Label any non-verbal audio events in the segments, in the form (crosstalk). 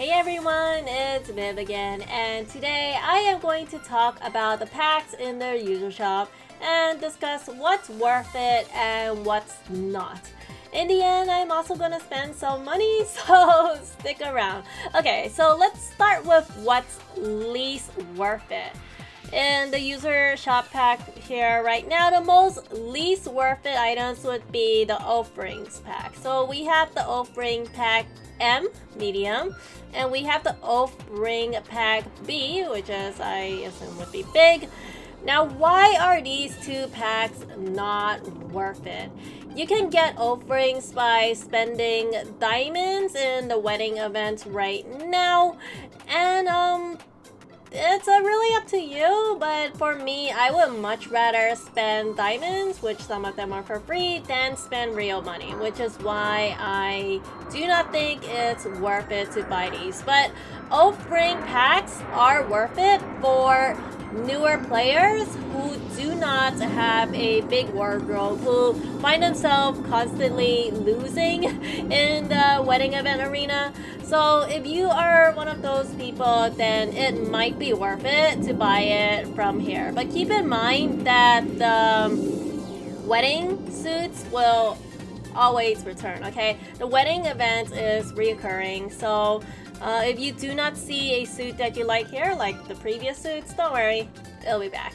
Hey everyone, it's Viv again, and today I am going to talk about the packs in their user shop and discuss what's worth it and what's not. In the end, I'm also gonna spend some money, (laughs) so stick around. Okay, so let's start with what's least worth it. In the user shop pack here right now, the most least worth it items would be the Oath Rings pack. So we have the Oath Ring pack M, medium, and we have the Oath Ring Pack B, which is, I assume, would be big. Now, why are these two packs not worth it? You can get Oath Rings by spending diamonds in the wedding event right now, and um, it's uh, really up to you, but for me, I would much rather spend diamonds, which some of them are for free, than spend real money, which is why I do not think it's worth it to buy these. But Oath Ring packs are worth it for newer players who do not have a big wardrobe, who find themselves constantly losing (laughs) in the wedding event arena. So if you are one of those people, then it might be worth it to buy it from here. But keep in mind that the wedding suits will always return, okay? The wedding event is reoccurring, so uh, if you do not see a suit that you like here, like the previous suits, don't worry, it'll be back.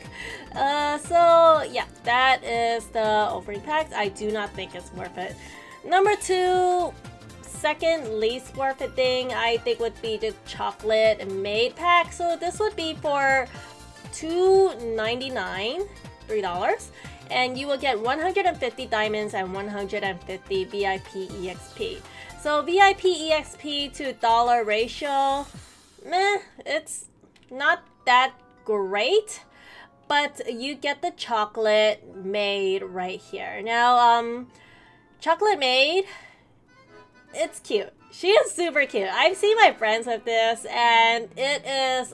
Uh, so yeah, that is the Oath pack. I do not think it's worth it. Number two, second least worth it thing I think would be the chocolate maid pack. So this would be for $2.99, $3 and you will get 150 diamonds and 150 VIP EXP. So VIP EXP to dollar ratio, meh, it's not that great, but you get the chocolate maid right here. Now, um, chocolate maid, it's cute. She is super cute. I've seen my friends with this and it is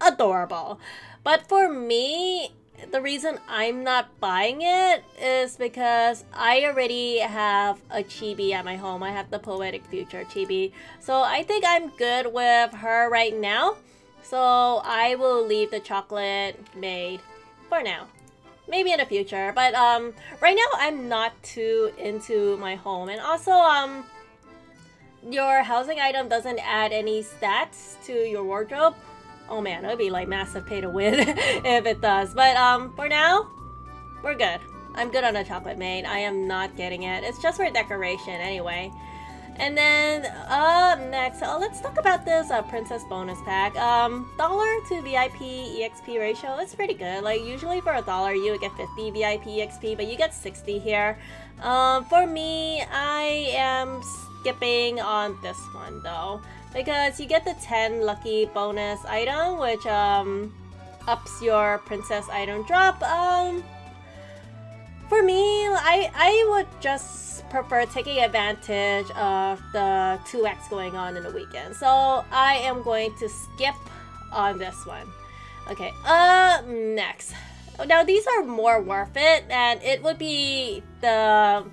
adorable. But for me, the reason I'm not buying it is because I already have a chibi at my home. I have the Poetic Future chibi. So I think I'm good with her right now. So I will leave the chocolate maid for now. Maybe in the future. But um, right now I'm not too into my home. And also, um, your housing item doesn't add any stats to your wardrobe Oh man, it would be like massive pay to win (laughs) if it does. But um, for now, we're good. I'm good on a chocolate maid. I am not getting it. It's just for decoration anyway. And then up next, uh, let's talk about this uh, Princess Bonus Pack. Um, dollar to VIP EXP ratio, is pretty good. Like usually for a dollar you would get 50 VIP EXP, but you get 60 here. Um, for me, I am skipping on this one though because you get the 10 lucky bonus item, which um, ups your princess item drop. Um, for me, I, I would just prefer taking advantage of the 2x going on in the weekend. So I am going to skip on this one. Okay, uh, next. Now these are more worth it, and it would be the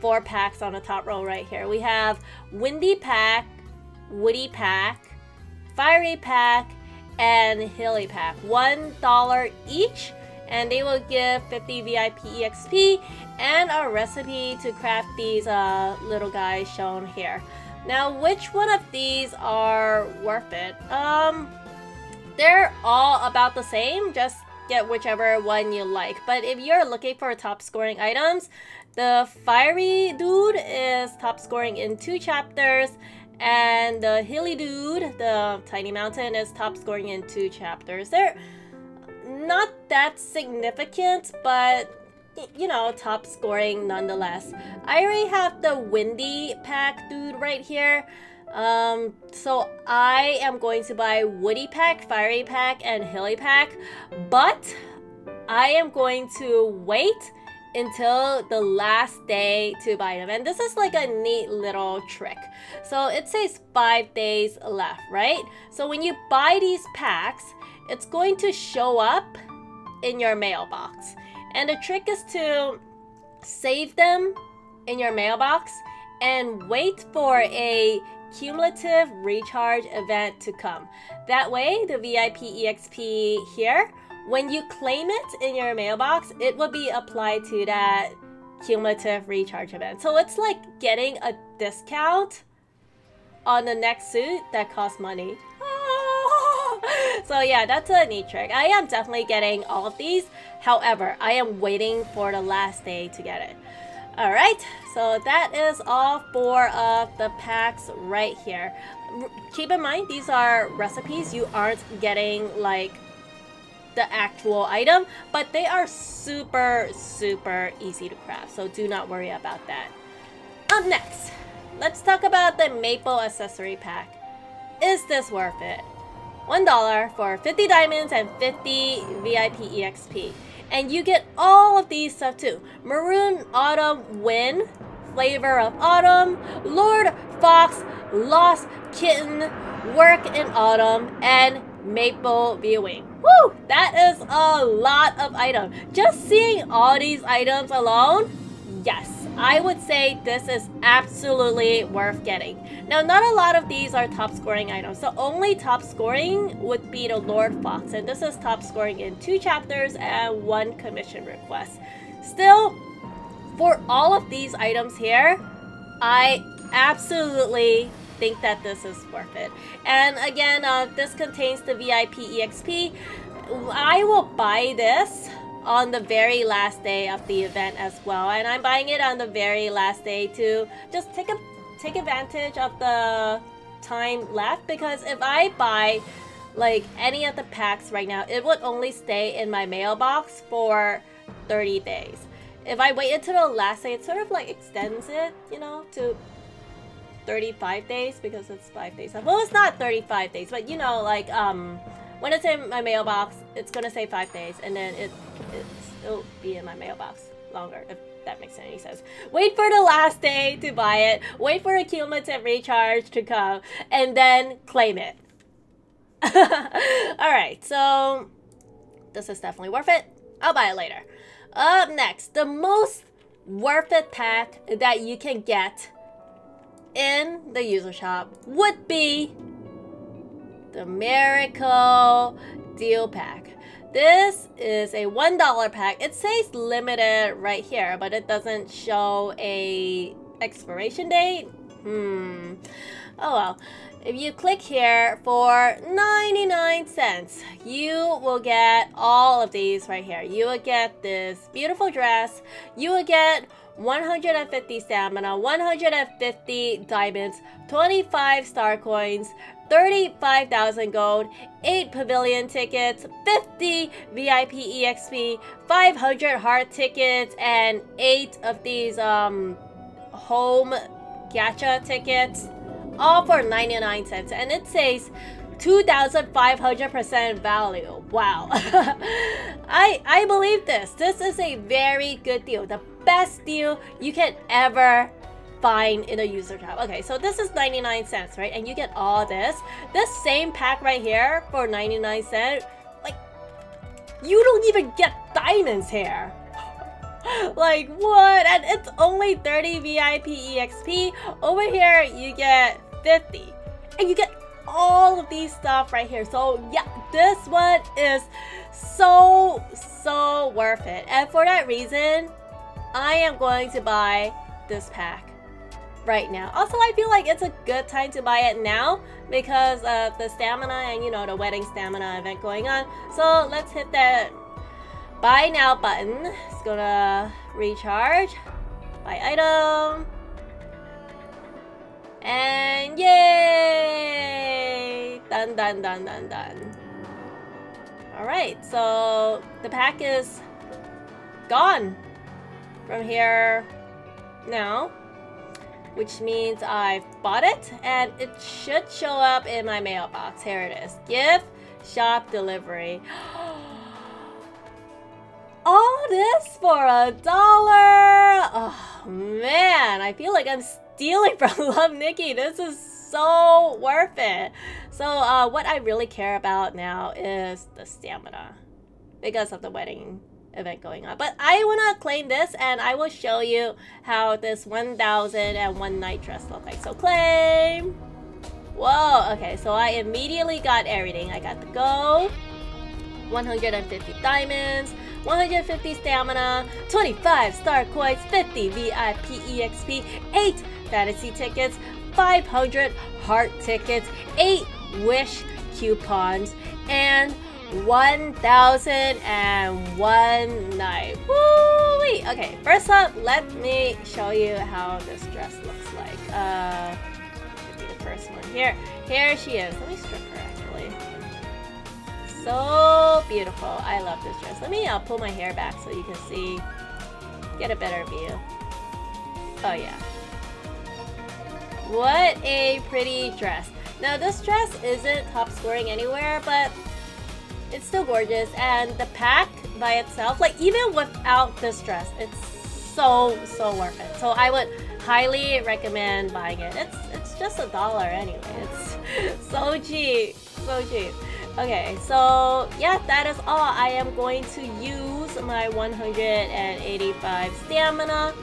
four packs on the top row right here. We have Windy Pack, Woody Pack, Fiery Pack, and Hilly Pack. $1 each, and they will give 50 VIP EXP and a recipe to craft these uh, little guys shown here. Now, which one of these are worth it? Um, they're all about the same, just get whichever one you like. But if you're looking for top scoring items, the Fiery Dude is top scoring in two chapters, and the hilly dude, the tiny mountain, is top scoring in two chapters. They're not that significant, but you know, top scoring nonetheless. I already have the windy pack dude right here. Um, so I am going to buy Woody Pack, Fiery Pack, and Hilly Pack, but I am going to wait until the last day to buy them. And this is like a neat little trick. So it says five days left, right? So when you buy these packs, it's going to show up in your mailbox. And the trick is to save them in your mailbox and wait for a cumulative recharge event to come. That way, the VIP EXP here, when you claim it in your mailbox, it will be applied to that cumulative recharge event. So it's like getting a discount on the next suit that costs money. (laughs) so yeah, that's a neat trick. I am definitely getting all of these. However, I am waiting for the last day to get it. Alright, so that is all four of the packs right here. R keep in mind, these are recipes. You aren't getting like the actual item, but they are super, super easy to craft. So do not worry about that. Up next, let's talk about the Maple Accessory Pack. Is this worth it? $1 for 50 diamonds and 50 VIP EXP. And you get all of these stuff too. Maroon Autumn Wind, Flavor of Autumn, Lord Fox, Lost Kitten, Work in Autumn, and Maple Viewing. Woo! That is a lot of items. Just seeing all these items alone, yes, I would say this is absolutely worth getting. Now, not a lot of these are top scoring items. The only top scoring would be the Lord Fox, and this is top scoring in two chapters and one commission request. Still, for all of these items here, I absolutely think that this is worth it. And again, uh, this contains the VIP EXP. I will buy this on the very last day of the event as well. And I'm buying it on the very last day to just take a take advantage of the time left because if I buy like any of the packs right now, it would only stay in my mailbox for 30 days. If I wait until the last day, it sort of like extends it, you know, to 35 days because it's 5 days. Well, it's not 35 days, but you know, like, um, when it's in my mailbox, it's gonna say 5 days, and then it, it'll be in my mailbox longer, if that makes any sense. Wait for the last day to buy it, wait for a cumulative recharge to come, and then claim it. (laughs) Alright, so this is definitely worth it. I'll buy it later. Up next, the most worth it pack that you can get in the user shop would be the Miracle Deal Pack. This is a $1 pack. It says limited right here, but it doesn't show a expiration date. Hmm. Oh well. If you click here for 99 cents, you will get all of these right here. You will get this beautiful dress. You will get 150 stamina, 150 diamonds, 25 star coins, 35,000 gold, 8 pavilion tickets, 50 VIP EXP, 500 heart tickets, and 8 of these um, home gacha tickets, all for 99 cents. And it says 2,500% value. Wow. (laughs) I, I believe this. This is a very good deal. The best deal you can ever find in a user tab. Okay, so this is 99 cents, right? And you get all this. This same pack right here for 99 cents, like, you don't even get diamonds here. (laughs) like, what? And it's only 30 VIP EXP. Over here, you get 50. And you get all of these stuff right here. So, yeah, this one is so, so worth it. And for that reason, I am going to buy this pack right now. Also, I feel like it's a good time to buy it now because of the stamina and, you know, the wedding stamina event going on. So let's hit that buy now button. It's gonna recharge. Buy item. And yay! Done, done, done, done, done. Alright, so the pack is gone from here now which means I've bought it and it should show up in my mailbox. Here it is. Gift shop delivery. (gasps) Oh, All this for a dollar? Oh man, I feel like I'm stealing (laughs) from Love Nikki. This is so worth it. So uh, what I really care about now is the stamina because of the wedding event going on. But I want to claim this and I will show you how this 1001 night dress looks like. So claim. Whoa, okay, so I immediately got everything. I got the gold, 150 diamonds, 150 stamina, 25 star coins, 50 VIP EXP, 8 fantasy tickets, 500 heart tickets, 8 wish coupons, and 1001 night. Woo! -wee. Okay, first up, let me show you how this dress looks like. Uh, the first one here. Here she is. Let me strip her. So beautiful. I love this dress. Let me uh, pull my hair back so you can see, get a better view. Oh yeah. What a pretty dress. Now this dress isn't top scoring anywhere, but it's still gorgeous. And the pack by itself, like even without this dress, it's so, so worth it. So I would highly recommend buying it. It's it's just a dollar anyway. It's (laughs) so cheap, so cheap. Okay, so yeah, that is all. I am going to use my 185 stamina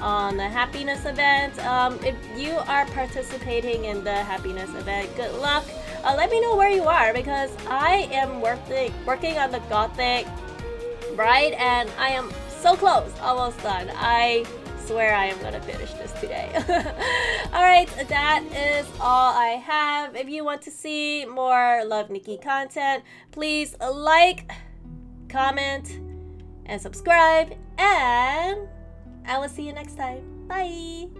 on the happiness event. Um, if you are participating in the happiness event, good luck. Uh, let me know where you are because I am working working on the gothic bride and I am so close, almost done. I swear I am gonna finish this today. (laughs) Alright, that is all I have. If you want to see more Love Nikki content, please like, comment, and subscribe, and I will see you next time. Bye!